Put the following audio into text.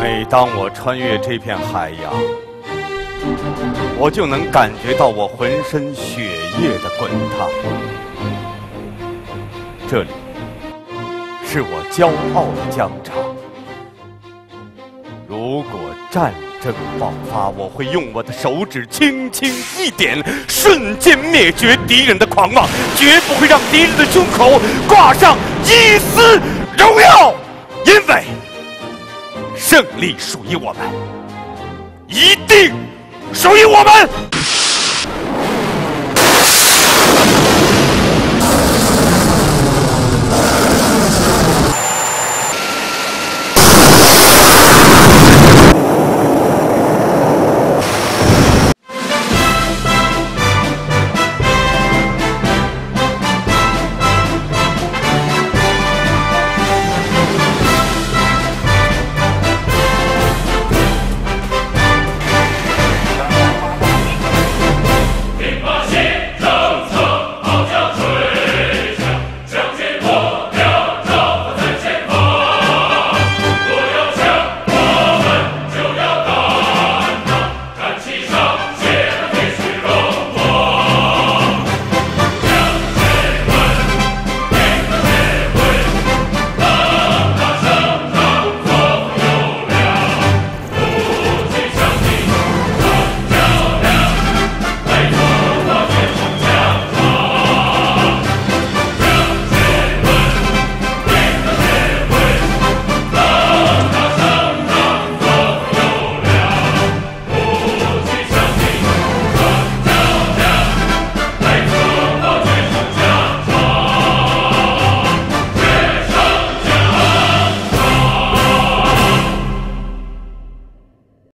每当我穿越这片海洋，我就能感觉到我浑身血液的滚烫。这里是我骄傲的疆场。如果战争爆发，我会用我的手指轻轻一点，瞬间灭绝敌人的狂妄，绝不会让敌人的胸口挂上一丝荣耀，因为。胜利属于我们，一定属于我们。